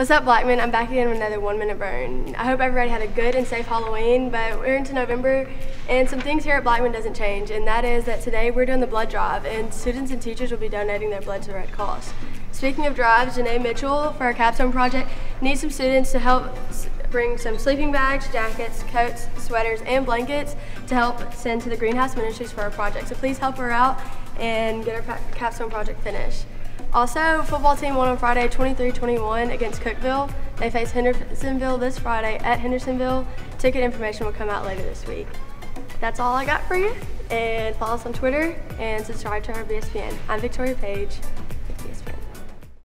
What's up, Blackman? I'm back again with another one minute burn. I hope everybody had a good and safe Halloween, but we're into November and some things here at Blackman doesn't change, and that is that today we're doing the blood drive and students and teachers will be donating their blood to the Red Cross. Speaking of drives, Janae Mitchell for our capstone project needs some students to help bring some sleeping bags, jackets, coats, sweaters, and blankets to help send to the Greenhouse Ministries for our project. So please help her out and get our capstone project finished. Also, football team won on Friday 23-21 against Cookeville. They face Hendersonville this Friday at Hendersonville. Ticket information will come out later this week. That's all I got for you. And follow us on Twitter and subscribe to our BSPN. I'm Victoria Page.